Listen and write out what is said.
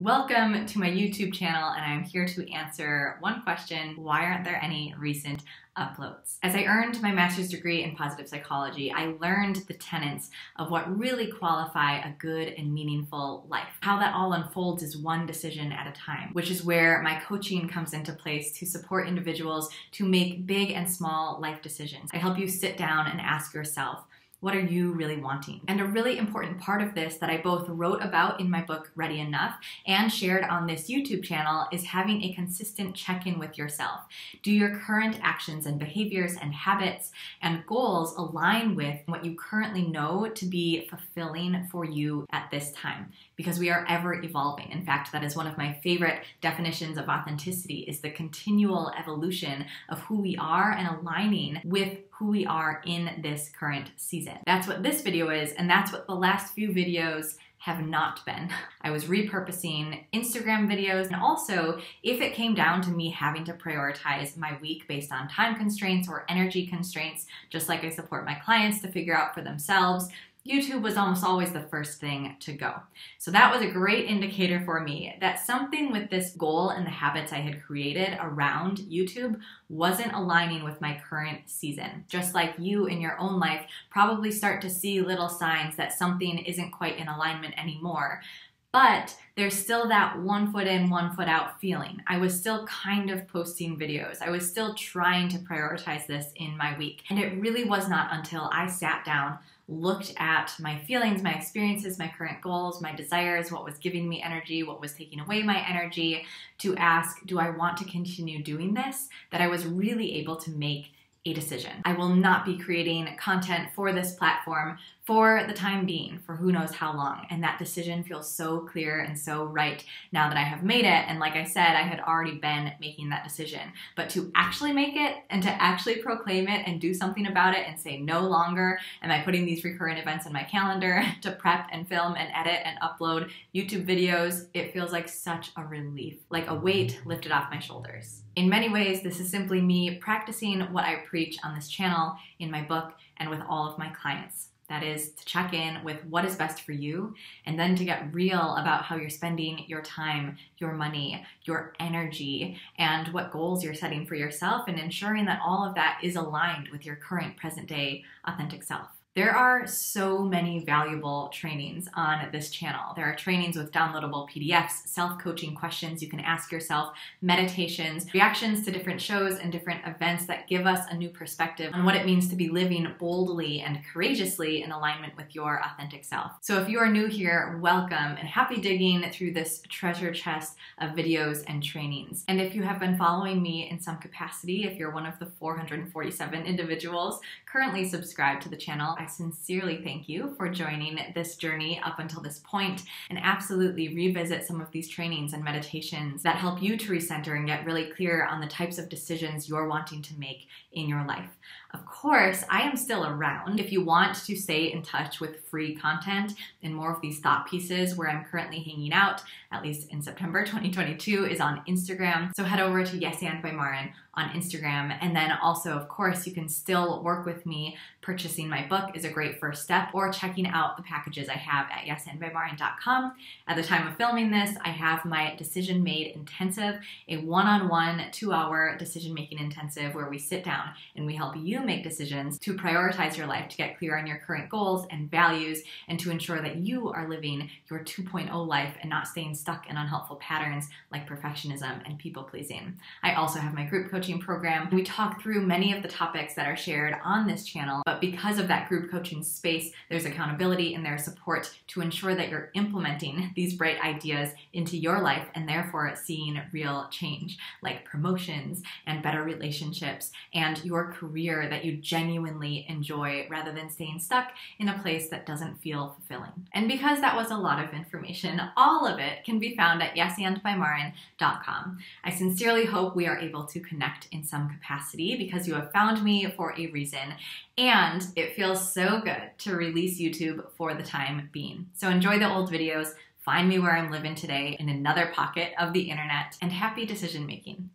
Welcome to my YouTube channel, and I'm here to answer one question Why aren't there any recent uploads? As I earned my master's degree in positive psychology, I learned the tenets of what really qualify a good and meaningful life. How that all unfolds is one decision at a time, which is where my coaching comes into place to support individuals to make big and small life decisions. I help you sit down and ask yourself, what are you really wanting? And a really important part of this that I both wrote about in my book, Ready Enough, and shared on this YouTube channel is having a consistent check in with yourself. Do your current actions and behaviors and habits and goals align with what you currently know to be fulfilling for you at this time? Because we are ever evolving. In fact, that is one of my favorite definitions of authenticity is the continual evolution of who we are and aligning with who we are in this current season. That's what this video is, and that's what the last few videos have not been. I was repurposing Instagram videos, and also if it came down to me having to prioritize my week based on time constraints or energy constraints, just like I support my clients to figure out for themselves, YouTube was almost always the first thing to go. So that was a great indicator for me that something with this goal and the habits I had created around YouTube wasn't aligning with my current season. Just like you in your own life probably start to see little signs that something isn't quite in alignment anymore. But there's still that one foot in, one foot out feeling. I was still kind of posting videos. I was still trying to prioritize this in my week. And it really was not until I sat down looked at my feelings, my experiences, my current goals, my desires, what was giving me energy, what was taking away my energy, to ask, do I want to continue doing this? That I was really able to make a decision. I will not be creating content for this platform for the time being, for who knows how long. And that decision feels so clear and so right now that I have made it. And like I said, I had already been making that decision. But to actually make it and to actually proclaim it and do something about it and say no longer am I putting these recurrent events in my calendar to prep and film and edit and upload YouTube videos, it feels like such a relief, like a weight lifted off my shoulders. In many ways, this is simply me practicing what I preach on this channel, in my book, and with all of my clients. That is to check in with what is best for you and then to get real about how you're spending your time, your money, your energy, and what goals you're setting for yourself and ensuring that all of that is aligned with your current present day authentic self. There are so many valuable trainings on this channel. There are trainings with downloadable PDFs, self coaching questions you can ask yourself, meditations, reactions to different shows and different events that give us a new perspective on what it means to be living boldly and courageously in alignment with your authentic self. So, if you are new here, welcome and happy digging through this treasure chest of videos and trainings. And if you have been following me in some capacity, if you're one of the 447 individuals currently subscribed to the channel, I sincerely thank you for joining this journey up until this point and absolutely revisit some of these trainings and meditations that help you to recenter and get really clear on the types of decisions you're wanting to make in your life. Of course, I am still around. If you want to stay in touch with free content and more of these thought pieces where I'm currently hanging out, at least in September 2022, is on Instagram. So head over to Yes and by Marin on Instagram. And then also, of course, you can still work with me. Purchasing my book is a great first step, or checking out the packages I have at yesandbymarin.com. At the time of filming this, I have my Decision Made Intensive, a one on one, two hour decision making intensive where we sit down and we help you make decisions to prioritize your life, to get clear on your current goals and values, and to ensure that you are living your 2.0 life and not staying stuck in unhelpful patterns like perfectionism and people pleasing. I also have my group coaching program. We talk through many of the topics that are shared on this channel, but because of that group coaching space, there's accountability and there's support to ensure that you're implementing these bright ideas into your life and therefore seeing real change, like promotions and better relationships and your career that you genuinely enjoy rather than staying stuck in a place that doesn't feel fulfilling. And because that was a lot of information, all of it can be found at yesandbymarin.com. I sincerely hope we are able to connect in some capacity because you have found me for a reason and it feels so good to release YouTube for the time being. So enjoy the old videos, find me where I'm living today in another pocket of the internet, and happy decision making.